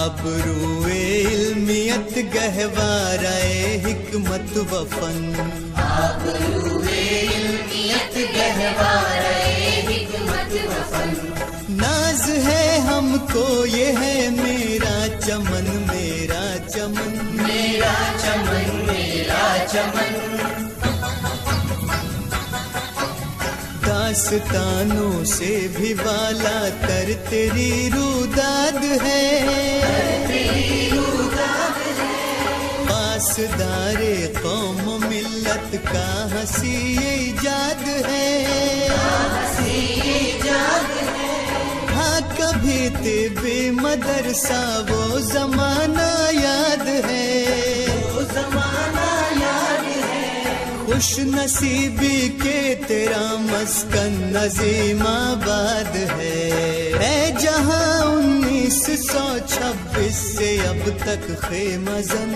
आप इल्मियत गहवाराए हिकमत व फन आप इल्मियत गहवाराए हिकमत व फन नाज है हमको ये है मेरा चमन मेरा चमन। मेरा चमन मेरा चमन। दास्तानों से भी वाला तर तेरी रुदाद है। पासदारे कौम मिल्लत का हसी ये इजाद है। हाँ कभी तेबे मदरसा वो जमाना याद है। खुश नसीबी के तेरा मस्कन नजीमाबाद है। है जहाँ उन्नीस सौ छब्बीस से अब तक खेमजन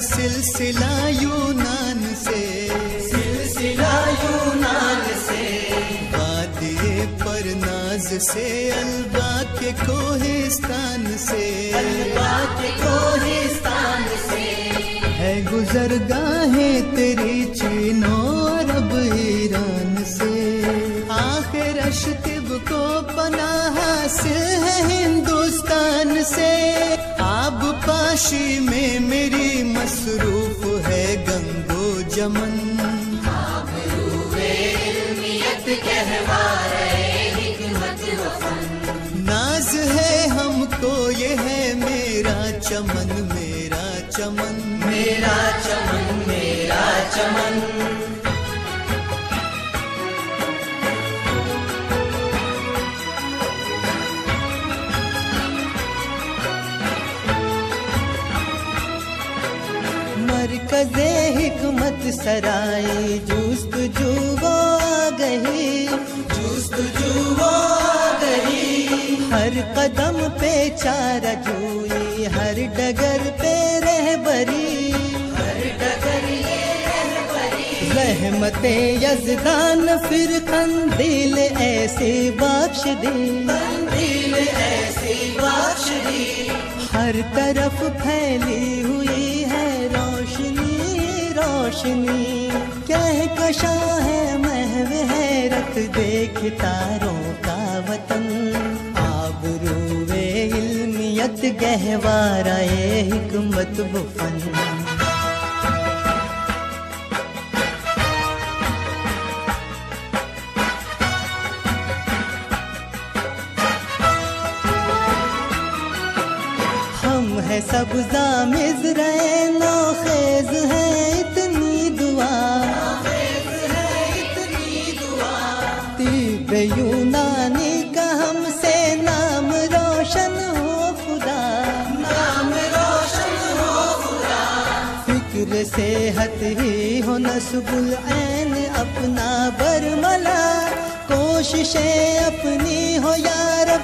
सिलसिला यूनान से। सिलसिला यूनान से। वादिए पर नाज से अलबा के कोहिस्तान से। अलबा के कोहिस्तान से। है गुजर गाहें तेरी चीनो अरब ईरान से। आखिर अशतिब को पना हासिल है हिंदुस्तान से। पाशी में मेरी मसरूफ है गंगो जमन। नाज है हमको, ये है मेरा चमन मेरा चमन। मेरा चमन मेरा चमन। मरकजे हिकमत सराय जुस्त जुगो गई जुस्त जुगो गई हर कदम पे चारा जुई। हर डगर पे रहबरी हर डगर रहमते यजदान फिर कंदील ऐसे बख्श दी। कंदील ऐसे बख्श दी। हर तरफ़ फैली रोशनी। कह कशा है, महव हैरत देख तारों का वतन। आबरूए इल्मियत गहवाराए हिकमत बुफन हम है सब जामिज रहे नौखेज है, इतनी दुआ। तीब यूनानी का हमसे नाम रोशन हो खुदा नाम रोशन हो खुदा। फ़िक्र सेहत ही हो नसबुल ऐन अपना बरमला। कोशिशें अपनी हो यारब